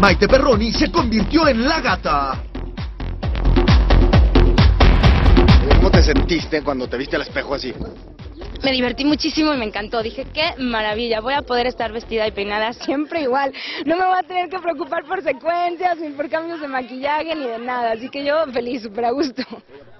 Maite Perroni se convirtió en la gata. ¿Cómo te sentiste cuando te viste al espejo así? Me divertí muchísimo y me encantó. Dije, qué maravilla, voy a poder estar vestida y peinada siempre igual. No me voy a tener que preocupar por secuencias, ni por cambios de maquillaje, ni de nada. Así que yo feliz, súper a gusto.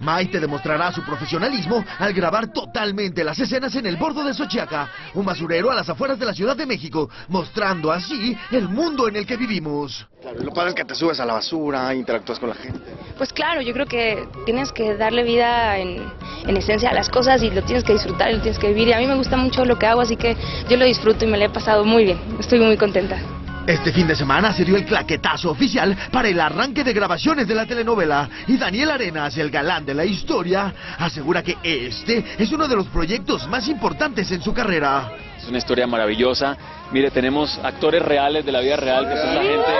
Maite demostrará su profesionalismo al grabar totalmente las escenas en el bordo de Xochiaca, un basurero a las afueras de la Ciudad de México, mostrando así el mundo en el que vivimos. Claro, lo padre es que te subes a la basura, interactúas con la gente. Pues claro, yo creo que tienes que darle vida en, en esencia a las cosas y lo tienes que disfrutar y lo tienes que vivir. Y a mí me gusta mucho lo que hago, así que yo lo disfruto y me lo he pasado muy bien. Estoy muy contenta. Este fin de semana se dio el claquetazo oficial para el arranque de grabaciones de la telenovela y Daniel Arenas, el galán de la historia, asegura que este es uno de los proyectos más importantes en su carrera. Es una historia maravillosa. Mire, tenemos actores reales de la vida real, que son la gente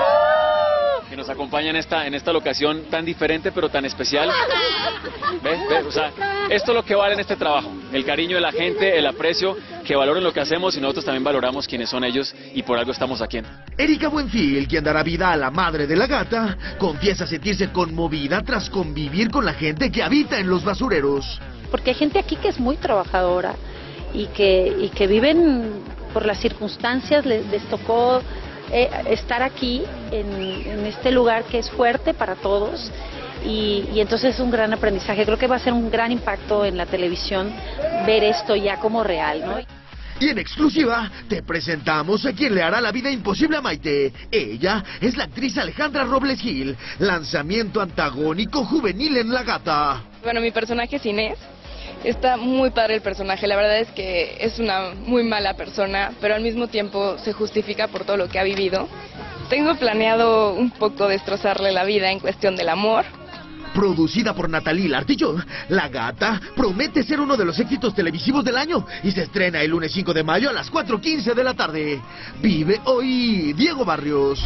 que nos acompaña en esta, en esta locación tan diferente pero tan especial. ¿Ves? ¿Ves? O sea, esto es lo que vale en este trabajo. El cariño de la gente, el aprecio, que valoren lo que hacemos y nosotros también valoramos quiénes son ellos y por algo estamos aquí. Erika Buenfil, quien dará vida a la madre de la gata, confiesa sentirse conmovida tras convivir con la gente que habita en los basureros. Porque hay gente aquí que es muy trabajadora y que, y que viven por las circunstancias, les, les tocó eh, estar aquí en, en, este lugar que es fuerte para todos y, y, entonces es un gran aprendizaje. Creo que va a ser un gran impacto en la televisión ver esto ya como real, ¿no? Y en exclusiva te presentamos a quien le hará la vida imposible a Maite. Ella es la actriz Alejandra Robles Gil, lanzamiento antagónico juvenil en La Gata. Bueno, mi personaje es Inés. Está muy padre el personaje, la verdad es que es una muy mala persona, pero al mismo tiempo se justifica por todo lo que ha vivido. Tengo planeado un poco destrozarle la vida en cuestión del amor. Producida por Natalie Lartillo, La Gata promete ser uno de los éxitos televisivos del año y se estrena el lunes 5 de mayo a las 4.15 de la tarde. Vive hoy Diego Barrios.